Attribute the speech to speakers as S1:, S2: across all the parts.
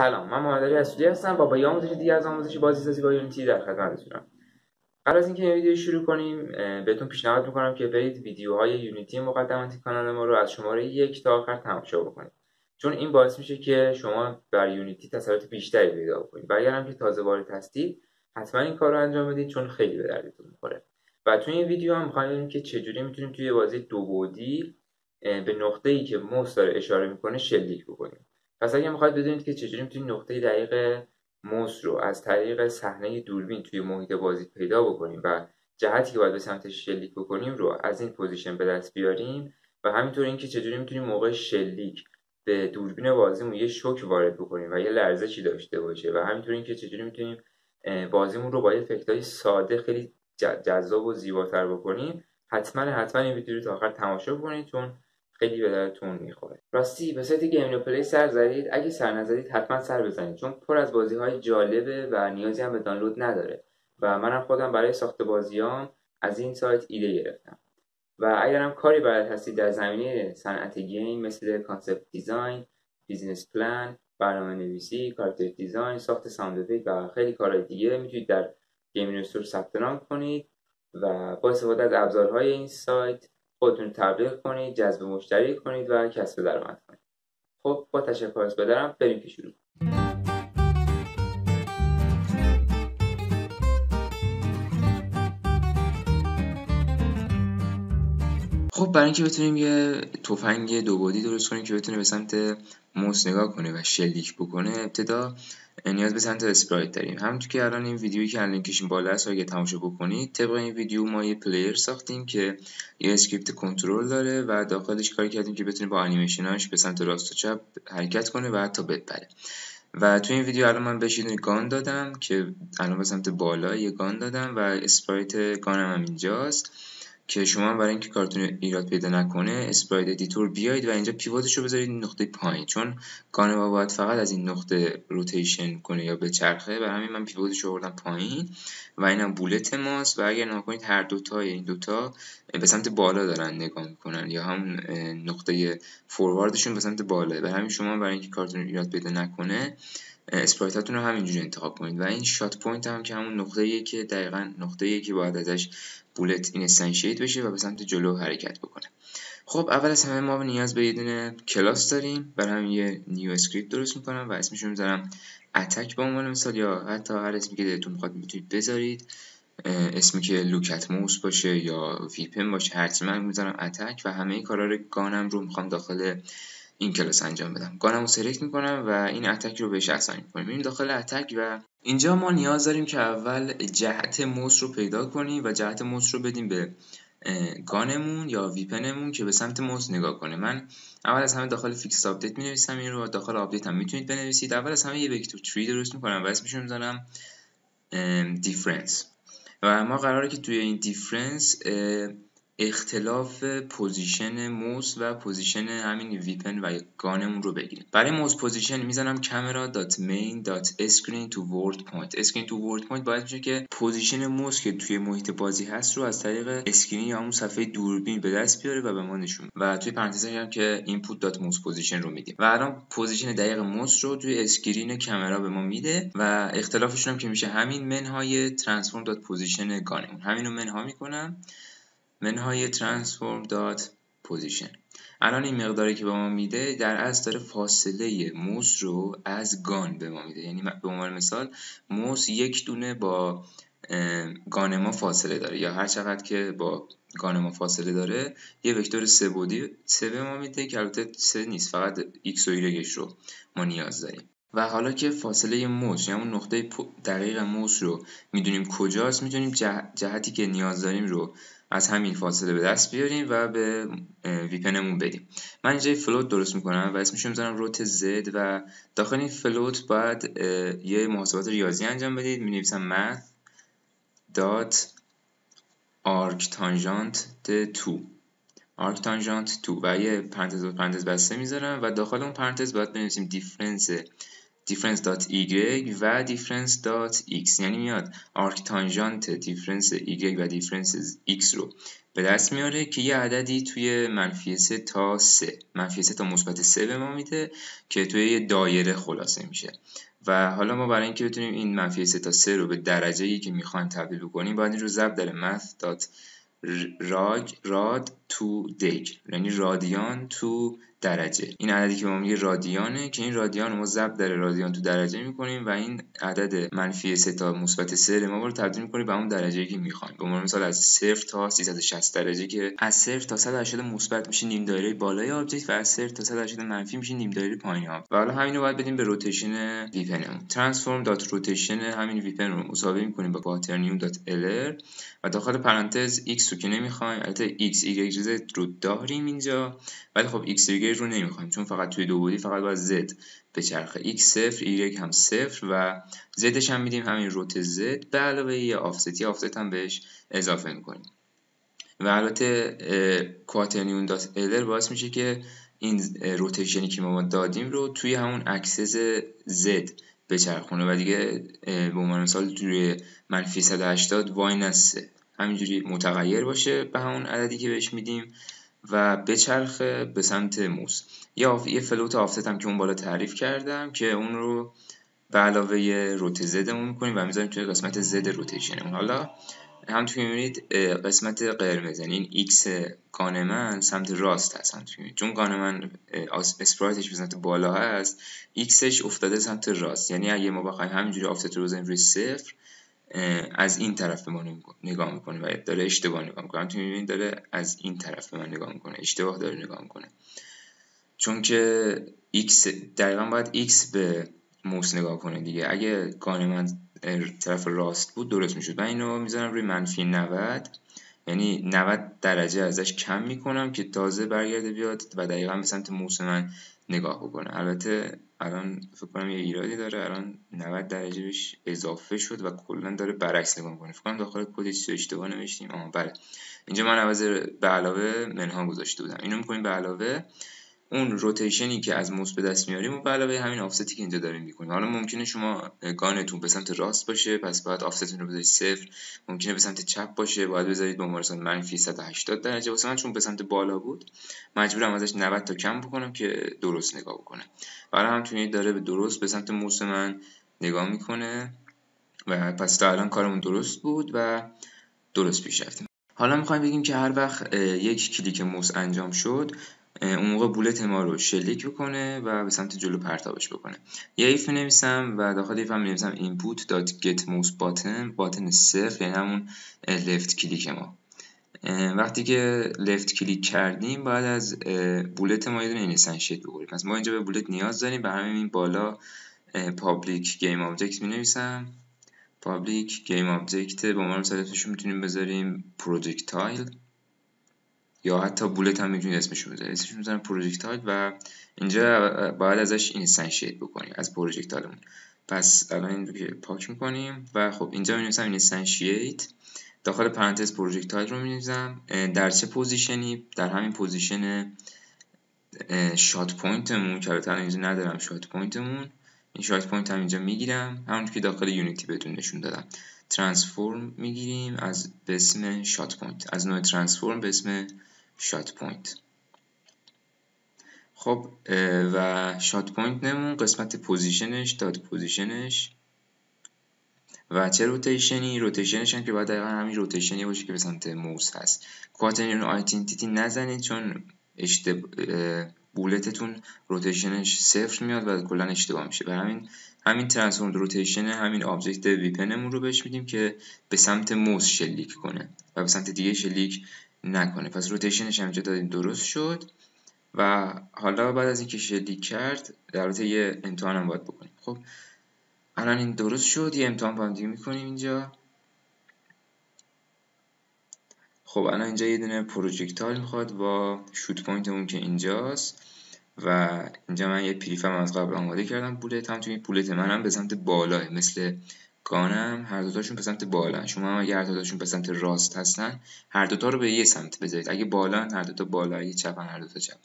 S1: سلام من محمد علی هستم با یه آموزش دیگه از آموزش بازیسازی با یونیتی در خدمتتونم قبل از اینکه این ویدیو شروع کنیم بهتون پیشنهاد می‌کنم که برید ویدیوهای یونیتی مقدماتی کانال ما رو از شماره یک تا آخر تماشا بکنید. چون این باعث میشه که شما بر یونیتی تسلط بیشتری پیدا بکنید. و اگر هم که تازه وارد هستید حتما این کار رو انجام بدید چون خیلی به دردتون می‌خوره. و توی این ویدیو هم می‌خوایم که چجوری می‌تونیم توی بازی دو بعدی به نقطه ای که موس داره اشاره می‌کنه شلیک بکنیم. پس اگه می‌خواید بدونید که چجوری می‌تونید نقطه دقیق موس رو از طریق صحنه دوربین توی محیط بازی پیدا بکنیم و جهتی که باید به سمتش شلیک بکنیم رو از این position به دست بیاریم و همینطور اینکه چجوری می‌تونیم موقع شلیک به دوربین بازیمون یه شوک وارد بکنیم و یه لرزشی داشته باشه و همینطور اینکه چجوری می‌تونیم بازیمون رو با افکتای ساده خیلی جذاب و زیباتر بکنیم حتما حتما این ویدیو رو تا آخر تماشا بکنید چون خیلی به دردتون می‌خوره. راستی به سایت گیم پلی سر زدید اگه سر نزدید حتما سر بزنید چون پر از بازی های جالبه و نیازی هم به دانلود نداره و منم خودم برای ساخت بازیام از این سایت ایده گرفتم. و اگرم کاری بلد هستید در زمینه صنعت game مثل concept design business plan برنامه نویسی character design ساخت sound و خیلی کارهای دیگه می‌تونید در گیم استور ثبت نام کنید و با استفاده از ابزارهای این سایت خودتون تبلیغ کنید جذب مشتری کنید و کسب درآمد کنید. خب با تشکر از بدرم بریم که شروع خب برای اینکه بتونیم یه تفنگ دو بعدی درست کنیم که بتونه به سمت موس نگاه کنه و شلیک بکنه ابتدا نیاز به سمت sprite داریم. همونطور که الان این ویدیویی که الان کشیم بالا است اگه تماشا بکنید طبق این ویدیو ما یه player ساختیم که یه script کنترل داره و داخلش کاری کردیم که بتونه با انیمیشناش به سمت راست و چپ حرکت کنه و حتی بپره. و تو این ویدیو الان من بهش یه gun دادم که الان به سمت بالا یه gun دادم و sprite gun م هم اینجاست. که شما برای اینکه کارتون ایراد پیدا نکنه sprite editor بیاید و اینجا pivot ش رو بذارید نقطه پایین. چون gun ما باید فقط از این نقطه rotation کنه یا بچرخه. و همین من pivot ش رو آوردم پایین و اینم bullet ماست. و اگر نگاه کنید هر دوتا این دوتا به سمت بالا دارن نگاه می‌کنن یا هم نقطه forward شون به سمت بالا و همین شما برای اینکه کارتون ایراد پیدا نکنه sprite اتون رو همینجوری انتخاب کنید. و این shot point هم که همون نقطه که دقیقا نقطه که باید ازش bullet instantiate بشه و به سمت جلو حرکت بکنه. خب اول از همه ما نیاز به یه دونه کلاس داریم. برای همین یه new script درست می‌کنم و اسمش رو می‌ذارم attack به عنوان مثال یا حتی هر اسمی که دلتون می‌خواد می‌تونید بذارید. اسمی که look at mouse باشه یا weapon باشه هرچی من می‌ذارم attack و همه کارا رو gun م رو می‌خوام داخل این کلاس انجام بدم. gun م رو select می‌کنم و این attack رو بهش assign می‌کنم میریم داخل attack و اینجا ما نیاز داریم که اول جهت موس رو پیدا کنیم و جهت موس رو بدیم به gun مون یا weapon مون که به سمت موس نگاه کنه. من اول از همه داخل fixed update می نویسم این رو. داخل update هم می‌تونید بنویسید. اول از همه یه vector three درست می‌کنم. و اسمش رو می‌ذارم difference و ما قراره که توی این difference اختلاف position موس و position همین weapon و gun مون رو بگیریم. برای mouse position می‌زنم camera dot main dot screen to world point screen to world point باعث میشه که position موس که توی محیط بازی هست رو از طریق screen یا اون صفحه دوربین به دست بیاره و به ما نشون و توی پرانتز هم که input dot mouse position رو میدیم. و الان position دقیق موس رو توی screen camera به ما میده و اختلافشون هم که میشه همین منهای transform dot position gun مون. همین رو منها می‌کنم. منهای transform dot position الان این مقداری که به ما میده در اصل داره فاصله موس رو از gun به ما میده. یعنی به عنوان مثال موس یک دونه با gun ما فاصله داره. یا هر چقدر که با gun ما فاصله داره یه vector سه بعدی سه به ما میده که البته سه نیست فقط x و y رو ما نیاز داریم. و حالا که فاصله موس یعنی اون نقطه دقیق موس رو می‌دونیم کجاست می‌تونیم جهتی که نیاز داریم رو از همین فاصله به دست بیاریم و به weapon مون بدیم من اینجا float درست می‌کنم و اسمش می‌ذارم rot z و داخل این float باید یه محاسبات ریاضی انجام بدید. می نویسم math dot آرک تانژانت two آرک تانژانت two و یه پرانتز و پرانتز بسته می‌ذارم و داخل اون پرانتز باید بنویسیم difference difference.y و difference.x یعنی میاد آرک تانژانت difference y و difference x رو به دست میاره که یه عددی توی منفی سه تا سه. منفی سه تا مثبت سه به ما میده که توی یه دایره خلاصه میشه. و حالا ما برای اینکه بتونیم این منفی سه تا سه رو به درجه ای که می‌خوایم تبدیل بکنیم باید این رو ضرب در math dot rad یعنی رادیان to درجه. این عددی که ما میگه رادیانه که این رادیان ما ضرب در رادیان to درجه می‌کنیم و این عدد منفی 3 تا مثبت 3 ما رو تبدیل می‌کنیم به اون درجه که می‌خوایم. به عنوان مثال از 0 تا 360 درجه که از 0 تا 180 مثبت میشه نیم دایره بالای object و از 0 تا 180 منفی میشه نیم دایره پایین object و حالا همین رو باید بدیم به rotation weapon مون. transform dot rotation همین weapon رو مساوی می‌کنیم با quaternion dot euler و داخل پرانتز x رو که نمی‌خوایم البته x y z رو داریم اینجا. ولی خب x y رو نمی‌خوایم چون فقط توی دو بعدی فقط باید z بچرخه x صفر y هم صفر و z ش هم میدیم همین rot z. به علاوه یه offset یه offset هم بهش اضافه می‌کنیم. و البته quaternion dot euler باعث میشه که این rotation ی که ما دادیم رو توی همون axis z بچرخونه و دیگه به عنوان مثال توی منفی 180 واینسه همینجوری متغیر باشه به همون عددی که بهش میدیم. و بچرخه به سمت موس. آف... یه float offset هم که اون بالا تعریف کردم که اون رو به علاوه rot z مون می‌کنیم و می‌ذاریم توی قسمت z rotation مون حالا همونطور که می‌بینید قسمت قرمز یعنی این x gun سمت راست هست همونطور که چون gun من sprite ش به سمت بالا هست X ش افتاده سمت راست. یعنی اگه ما بخوایم همینجوری offset رو بزنیم روی صفر از این طرف به ما نگاه می‌کنه و داره اشتباه نگاه می‌کنه. همونطور می‌بینید داره از این طرف به من نگاه می‌کنه. اشتباه داره نگاه می‌کنه. چون که x دقیقا باید x به موس نگاه کنه دیگه. اگه gun من طرف راست بود درست می‌شد. من اینو می‌ذارم روی منفی 90 یعنی 90 درجه ازش کم می‌کنم که تازه برگرده بیاد و دقیقا به سمت موس من نگاه بکنه. البته الان فکر کنم یه ایرادی داره. الان 90 درجه بهش اضافه شد و کلا داره برعکس نگاه می‌کنه. فکر کنم داخل کد اشتباه نوشتیم. آها بله. اینجا من عوض به علاوه منها گذاشته بودم. اینو می‌کنیم به علاوه اون روتیشنی که از موس به دست میاریم و علاوه همین آفستی که اینجا داریم می‌کنیم. حالا ممکنه شما گانتون به سمت راست باشه پس باید آفستتون رو بذارید صفر. ممکنه به سمت چپ باشه باید بذارید به عنوان منفی 180 درجه. واسه من چون به سمت بالا بود مجبورم ازش 90 تا کم بکنم که درست نگاه بکنه. برای همتون داره به درست به سمت موس من نگاه می‌کنه و پس تا الان کارمون درست بود و درست پیش رفتیم. حالا می‌خوایم بگیم که هر وقت یک کلیک موس انجام شد اون موقع bullet ما رو شلیک بکنه و به سمت جلو پرتابش بکنه. یه if نویسم و داخل if هم نویسم input dot get mouse button button صفر یعنی همون left click ما. وقتی که left click کردیم باید از bullet ما یه دونه instantiate بگیریم. پس ما اینجا به bullet نیاز داریم. به همین بالا public game object می نویسم public game object به عنوان مثال می‌تونیم بذاریم projectile یا حتی bullet هم می‌تونید اسمشو بذارید اسمش می‌ذارم projectile و اینجا باید ازش instantiate بکنیم از projectile مون پس الان این رو که پاک می‌کنیم و خب اینجا می‌نویسم instantiate. داخل پرانتز projectile رو می‌نویسم. در چه position ی؟ در همین position shot point مون که البته اینجا ندارم shot point مون. این shot point هم اینجا می‌گیرم. همون که داخل یونیتی بهتون نشون دادم. transform می‌گیریم از به اسم shot point. از نوع transform به اسم shot point. خب و shot point مون قسمت position ش داد position ش و چه rotation ی؟ rotation ش هم که باید دقیقا همین rotation ی باشه که به سمت موس هست. quaternion identity نزنید چون اشتب... bullet تون rotation ش صفر میاد و کلا اشتباه میشه. برای همین همین transform rotation همین object weapon مون رو بهش میدیم که به سمت موس شلیک کنه و به سمت دیگه شلیک نکنه. پس روتیشنش هم دادیم درست شد. و حالا بعد از اینکه شلیک کرد در واقع یه امتحان هم باید بکنیم. خب الان این درست شد. یه امتحان با دیگه می‌کنیم اینجا. خب الان اینجا یه دونه پروژکتال می‌خواد با شوت پوینتمون که اینجاست. و اینجا من یه پریفم از قبل آماده کردم بولت هم. توی بولت منم به سمت بالاه مثل گانم هر دوتاشون به سمت بالا. شما اگه هر دوتاشون به سمت راست هستن هر دوتا رو به یه سمت بذارید. اگه بالا هر دوتا بالا اگه چپن هر دوتا چپ.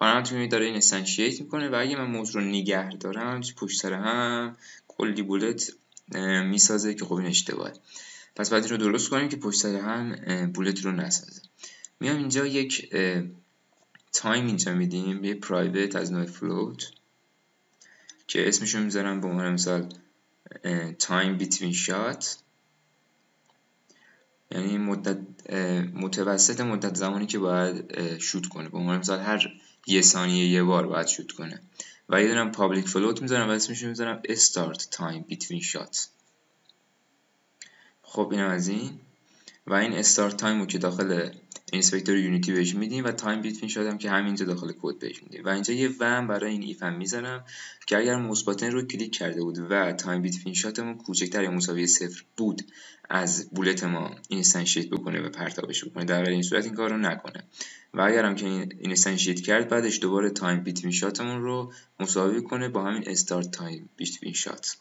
S1: هم داره instantiate می‌کنه و اگه من موس رو نگه دارم پشت سر هم کلی bullet می‌سازه که خب این اشتباهه. پس باید این رو درست کنیم که پشت سر هم bullet رو نسازه. میام اینجا یک time اینجا میدیم. یه private از نوع float که اسمشو می‌ذارم به عنوان مثال time between shot یعنی مدت متوسط مدت زمانی که باید شوت کنه. به عنوان مثال هر یه ثانیه یه بار باید شوت کنه. و یه دارم public float می‌ذارم. و اسمش می‌ذارم start time between shot خب اینم از این. و این start time رو که داخل inspector یونیتی بهش میدیم و time between shot م که همینجا داخل کد بهش میدیم. و اینجا یه وم برای این if م می‌زنم که اگر mouse button رو کلیک کرده بود و time between shot مون کوچکتر یا مساوی صفر بود از bullet ما instantiate بکنه و پرتابش بکنه در غیر این صورت این کار رو نکنه. و اگر هم که این اینستنشیت کرد بعدش دوباره time between shot مون رو مساوی کنه با همین start time between shot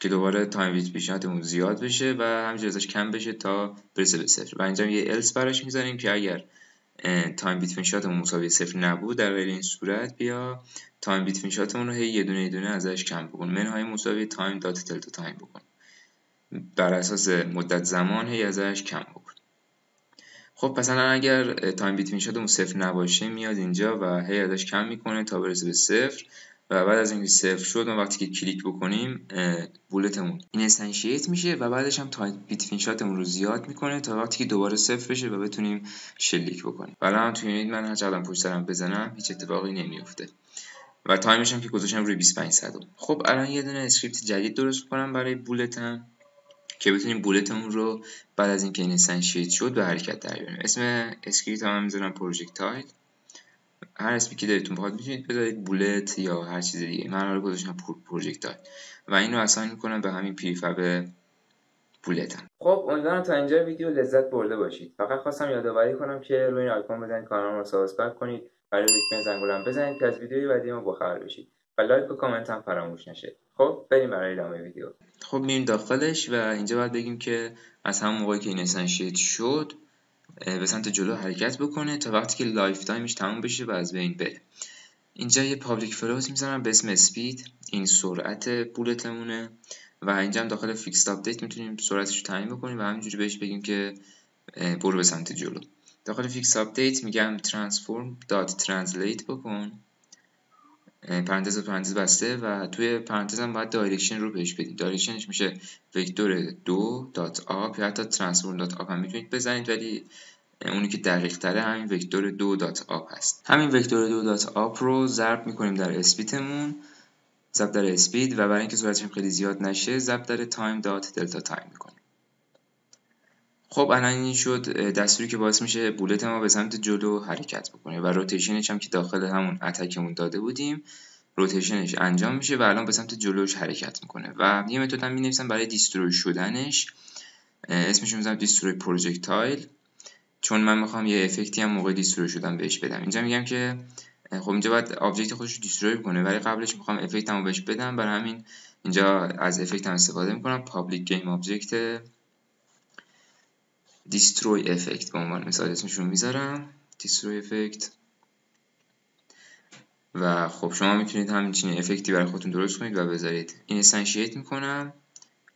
S1: که دوباره time between shot مون زیاد بشه و همینجور ازش کم بشه تا برسه به صفر. و اینجا یه else براش می‌ذاریم که اگر time between shot مون مساوی صفر نبود در غیر این صورت بیا time between shot مون رو هی یه دونه یه دونه ازش کم بکن. منهای مساوی time dot delta time بکن. بر اساس مدت زمان هی ازش کم بکن. خب مثلا اگر time between shot مون صفر نباشه میاد اینجا و هی ازش کم می‌کنه تا برسه به صفر. و بعد از اینکه صفر شد ما وقتی که کلیک بکنیم bullet مون instantiate میشه و بعدش هم time between shot مون رو زیاد می‌کنه تا وقتی که دوباره صفر بشه و بتونیم شلیک بکنیم. حالا هم توی من هر چقدر پشت سرم بزنم هیچ اتفاقی نمیفته و time ش هم که گذاشتم روی 25 صدم خب الان یه دونه script جدید درست کنم برای bullet م که بتونیم bullet مون رو بعد از اینکه instantiate شد به حرکت در بیاریم. اسم script هم می‌ذارم projectile هر اسمی که دلتون بخواد می‌تونید بذارید bullet یا هر چیز دیگه. من رو گذاشتم projectile و این رو assign می‌کنم به همین prefab bullet م. خب امیدوارم تا اینجا ویدیو لذت برده باشید. فقط خواستم یادآوری کنم که روی این آیکون بزنید کانال رو subscribe کنید برای دکمه زنگولم بزنید که از ویدیوی بعدی ما باخبر بشید. و لایک و کامنت هم فراموش نشه. خب بریم برای ادامه ویدیو. خب میریم داخلش و اینجا باید بگیم که از همون موقعی که این شد به سمت جلو حرکت بکنه تا وقتی که lifetime ش تموم بشه و از بین بره. اینجا یه public float می‌ذارم به اسم speed این سرعت bullet مونه و اینجا هم داخل fixed update می‌تونیم سرعتش رو تعیین بکنیم و همینجوری بهش بگیم که برو به سمت جلو. داخل fixed update میگم translate بکن. پرانتز پرانتز بسته و توی پرانتز هم باید direction رو بهش بدیم direction ش میشه vector دو dot up یا حتی transform dot up هم می‌تونید بزنید ولی اونی که دقیق تره همین vector دو dot up هست. همین vector دو dot up رو ضرب می‌کنیم در speed مون. ضرب در speed و برای اینکه سرعتش خیلی زیاد نشه ضرب در Time.deltaTime می‌کنیم. خب الان این شد دستوری که باعث میشه bullet ما به سمت جلو حرکت بکنه و rotation ش هم که داخل همون attack مون داده بودیم rotation ش انجام میشه و الان به سمت جلوش حرکت می‌کنه و یه متد هم می‌نویسم برای destroy شدنش. اسمش می‌ذارم destroy projectile چون من می‌خوام یه effect ی هم موقع destroy شدن بهش بدم. اینجا میگم که خب اینجا باید object خودش رو destroy کنه. ولی قبلش می‌خوام effect مو بهش بدم. برای همین اینجا از effect م استفاده می‌کنم. public GameObject destroy effect به عنوان مثال اسمشون می‌ذارم. destroy effect و خب شما می‌تونید همین چنین effect ی برای خودتون درست کنید و بذارید. instantiate می‌کنم.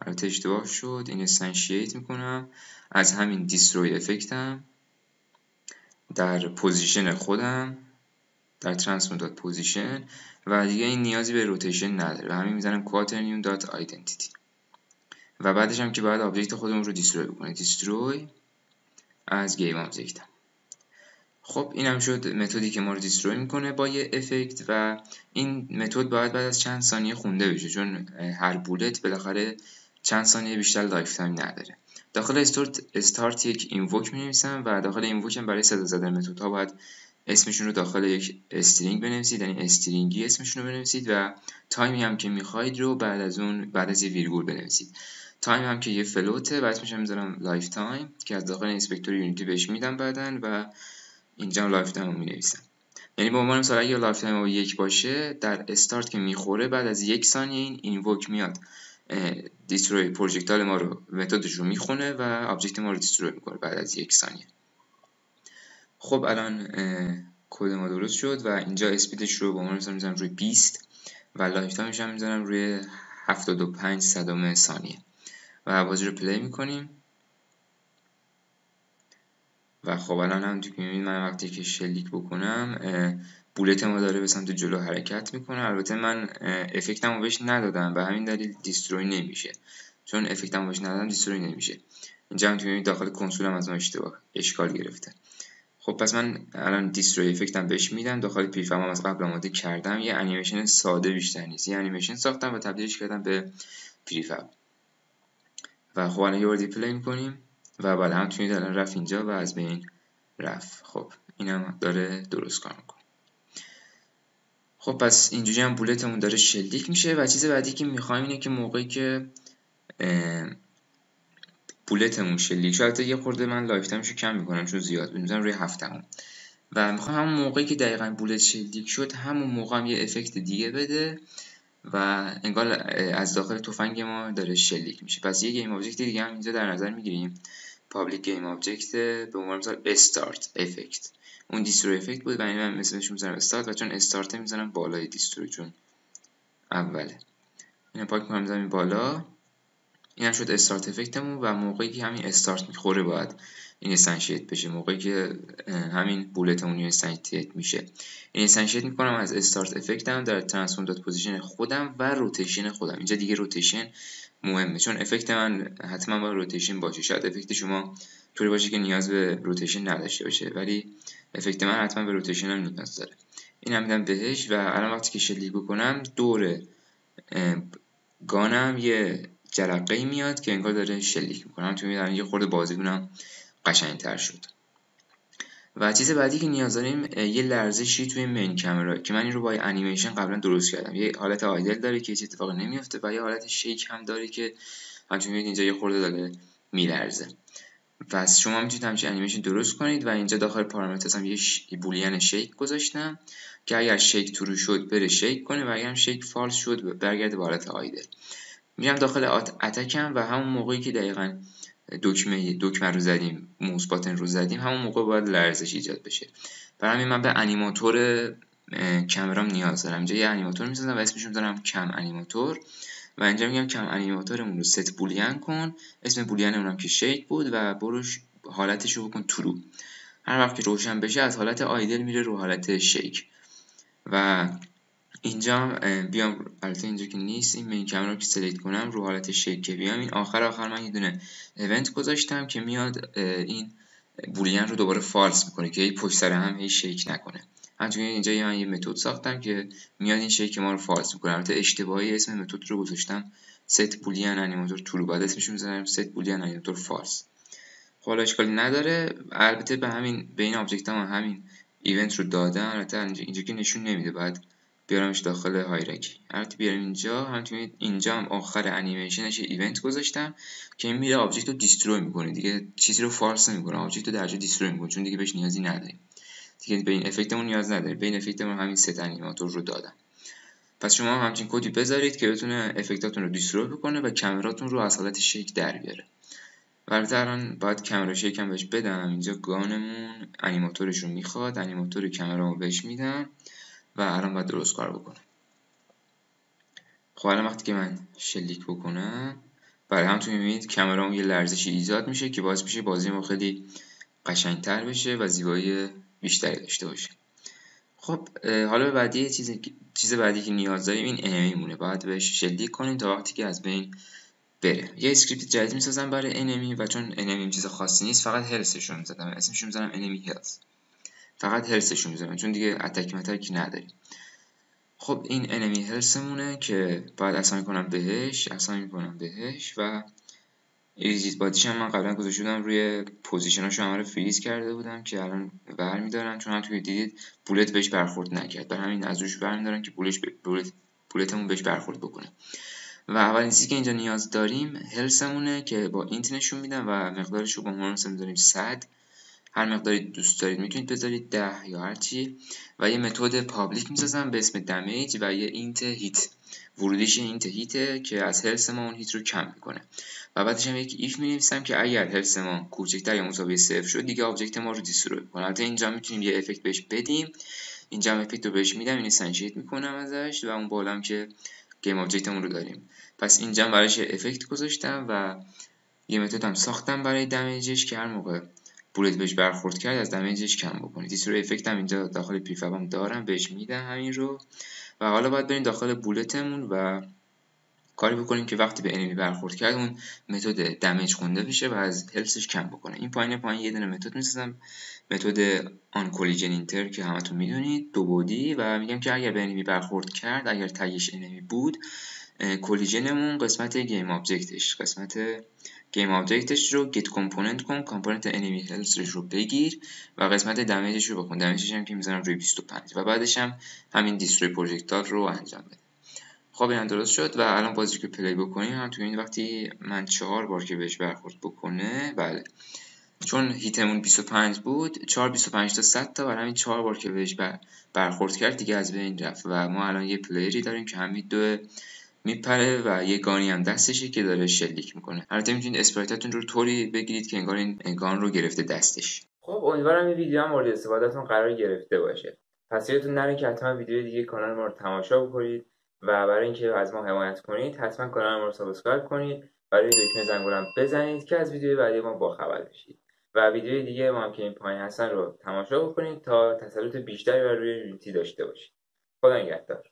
S1: البته اشتباه شد. instantiate می‌کنم. از همین destroy effect م در position خودم. در transform.position و دیگه این نیازی به rotation نداره. و همین می‌زنم Quaternion.identity و بعدش هم که باید object خودمون رو destroy بکنه destroy از gameObject م خب این هم شد متدی که ما رو destroy می‌کنه با یه effect و این متد باید بعد از چند ثانیه خونده بشه چون هر bullet بالاخره چند ثانیه بیشتر lifetime نداره. داخل start, start یک invoke می نویسم و داخل invoke هم برای صدا زدن متد ها باید اسمشون رو داخل یک string بنویسید یعنی string ی اسمشون رو بنویسید و time ی هم که می‌خواید رو بعد از اون بعد از ویرگول بنویسید. time هم که یه float ه بعد میشم می‌ذارم lifetime که از داخل inspector یونیتی بهش میدم بعدن و اینجا lifetime رو می‌نویسم. یعنی به عنوان مثال اگه lifetime یک باشه در استارت که می‌خوره بعد از یک ثانیه این invoke میاد. destroy projectile ما رو متدش رو می‌خونه و object ما رو destroy می‌کنه بعد از یک ثانیه. خب الان کد ما درست شد و اینجا speed ش رو به عنوان مثال می‌ذارم روی 20 و lifetime ش هم می‌ذارم روی 75 صدم ثانیه. و بازی رو play می‌کنیم. و خب الان هم که می‌بینید من وقتی که شلیک بکنم bullet ما داره به سمت جلو حرکت می‌کنه. البته من افکتمو بهش ندادم به همین دلیل دیستروی نمیشه. چون افکتمو بهش ندادم دیستروی نمیشه. اینجا هم می‌بینید داخل کنسولم از ما اشتباه اشکال گرفته. خب پس من الان دیستروی افکتم بهش میدم. داخل پریفم هم از قبل آماده کردم. یه انیمیشن ساده بیشتر نیست. یه انیمیشن ساختم و تبدیلش کردم به پریفب و خب الان یه بار می‌کنیم و بعد هم توی الان رفت اینجا و از بین رفت. خب اینم داره درست کار می‌کنه. خب پس اینجوری هم bullet مون داره شلیک میشه و چیز بعدی که می‌خوایم اینه که موقعی که bullet مون شلیک شد یه خورده من lifetime شو کم می‌کنم چون زیاد می‌ذارم روی هفت دهم و می‌خوام همون موقعی که دقیقا bullet شلیک شد همون موقع هم یه effect دیگه بده. و انگار از داخل تفنگ ما داره شلیک میشه. پس یه GameObject دیگه هم اینجا در نظر می‌گیریم. public GameObject به عنوان مثال start effect. اون destroy effect بود و این من مثلش می‌ذارم استارت و چون استارت می‌ذارم بالای destroy چون اوله. اینو پاک کنم می‌ذارم بالا. این هم شد start effect مون و موقعی که همین استارت می‌خوره باید instantiate بشه موقعی که همین bullet مون instantiate میشه. instantiate می‌کنم از start effect م در transform.position خودم و rotation خودم. اینجا دیگه rotation مهمه چون effect من حتما با rotation باشه. شاید effect شما طوری باشه که نیاز به روتیشن نداشته باشه ولی افکت من حتما به روتیشن هم نیاز داره. این هم میدم بهش و الان وقتی که شلیک بکنم دور گانم یه جرقه میاد که انگار داره شلیک می‌کنم تو می‌دونم یه خورده بازیگونم قشنگتر شد. و چیز بعدی که نیاز داریم یه لرزشی توی مین کامرا که من این رو با انیمیشن قبلا درست کردم. یه حالت آیدل داره که هیچ اتفاقی نمیفته و یه حالت شیک هم داره که همچنین می‌بینید اینجا یه خورده داره میلرزه. پس شما می‌تونید همچین انیمیشن درست کنید و اینجا داخل پارامترز هم یه, ش... بولیان شیک گذاشتم که اگر شیک ترو شد بره شیک کنه و اگر شیک فالس شد برگرده به حالت آیدل میرم داخل اتکم و همون موقعی که دقیقا دکمه دکمه رو زدیم موس باتن رو زدیم همون موقع باید لرزش ایجاد بشه. برای همین من به انیماتور کمرام نیاز دارم. اینجا یه انیماتور می‌سازم و اسمش می‌ذارم کم انیماتور. و اینجا میگم cam animator مون رو set boolean کن. اسم boolean اونم که shake بود و بروش حالتش رو بکن true هر وقت که روشن بشه از حالت idle میره رو حالت shake. و اینجا بیام البته اینجا که نیست این main camera که select کنم رو حالت shake که بیام این آخر آخر من یه دونه event گذاشتم که میاد این boolean رو دوباره false می‌کنه که هی پشت سر هم هی shake نکنه. همچنین اینجا من یه متد ساختم که میاد این shake ما رو false می‌کنه. البته اشتباهی اسم متد رو گذاشتم. set boolean animator true بعد اسمش می‌ذارم. set boolean animator false حالا اشکالی نداره. البته به همین به این object هم همین event رو دادم البته اینجا که نشون نمیده. بعد بیارمش داخل hierarchy البته بیارم اینجا همینطور اینجا هم آخر انیمیشنش event گذاشتم که این میره object رو destroy می‌کنه. دیگه چیزی رو false نمی‌کنه. object رو درجا destroy می‌کنه. چون دیگه بهش نیازی نداریم. دیگه به این افکتمون نیاز نداره به این افکتمون همین ست انیماتور رو دادم پس شما هم همچین کدی بذارید که بتونه افکتاتون رو دیستروی بکنه و کامراتون رو از حالت شیک در بیاره. البته الان باید کامرا شیک هم بهش بدم. اینجا گانمون انیماتورش رو می‌خواد. انیماتور کامرامو بهش میدم. و الان باید درست کار بکنم. خب الان وقتی که من شلیک بکنم برای همتون می‌بینید کامرام یه لرزشی ایجاد میشه که باعث میشه بازی ما خیلی قشنگتر بشه و زیبایی بیشتری داشته باشه. خب حالا به بعدی چیز چیز بعدی که نیاز داریم این enemy مونه. باید بهش شلیک کنیم تا وقتی که از بین بره یه script جدید می‌سازم برای enemy و چون enemy چیز خاصی نیست فقط health ش رو می‌زدم اسمش می‌ذارم enemy health فقط health ش رو می‌ذارم چون دیگه attack متکی نداریم. خب این enemy health مونه که باید assign کنم بهش assign کنم بهش و rigidbody ش هم من قبلا گذاشته بودم روی position اشو همه رو فریز کرده بودم که الان برمیدارم چون هم توی دیدید bullet بهش برخورد نکرد. برای همین از روش برمیدارم که bullet ش bullet bullet مون بهش برخورد بکنه. و اولین چیزی که اینجا نیاز داریم health مونه که با int نشون میدم و مقدارش رو با عنوان می‌ذاریم 100 هر مقداری دوست دارید می‌تونید بذارید 10 یا هر چی. و یه متد public می‌سازم به اسم damage و یه int hit. ورودیش int hit ه که از health ما اون hit رو کم می‌کنه. و بعدش هم یک if می که اگر health ما کوچکتر یا مساوی صفر شد دیگه object ما رو destroy کنه البته اینجا می‌تونیم یه effect بهش بدیم. اینجا هم effect رو بهش میدم instantiate می‌کنم ازش و اون بالام که GameObject مون رو داریم. پس اینجا براش effect گذاشتم و یه متد هم ساختم برای damage ش که هر موقع bullet بهش برخورد کرد از damage ش کم بکنید. destroy effect هم اینجا داخل prefab م دارم بهش میدم همین رو. و حالا باید بریم داخل bullet مون و کاری بکنیم که وقتی به enemy برخورد کرد اون متد damage خونده بشه و از health ش کم بکنه. این پایین پایین یه دونه متد می‌سازم. متد OnCollisionEnter که همتون می‌دونید دو بعدی. و میگم که اگر به enemy برخورد کرد اگر tag ش enemy بود collision مون قسمت game object ش قسمت game object ش رو get component کن component enemy health ش رو بگیر و قسمت damage ش رو بکن. damage ش هم که می‌زنم روی 25 و بعدش هم همین destroy projectile رو انجام بده. خب این درست شد و الان بازی که play بکنیم. هم تو این وقتی من چهار بار که بهش برخورد بکنه بله. چون hit مون 25 بود 4 25 تا 100 تا برای همین 4 بار که بهش برخورد کرد دیگه از بین رفت. و ما الان یه player ی داریم که هم می‌دوه میپره و یه gun ی هم دستشه که داره شلیک می‌کنه. البته می‌تونید sprite تون رو طوری بگیرید که انگار این gun رو گرفته دستش.
S2: خب امیدوارم این ویدیو هم مورد استفادهتون قرار گرفته باشه. پس یادتون نره که حتما ویدیو دیگه کانال ما رو تماشا بکنید و برای اینکه از ما حمایت کنید حتما کانال ما رو subscribe کنید. برای دکمه زنگوله بزنید که از ویدیو بعدی ما باخبر بشید. و ویدیو دیگه ما هم که این پایین هستن رو تماشا بکنید تا تسلط بیشتری بر روی یونیتی داشته باشید. خدا نگهدار.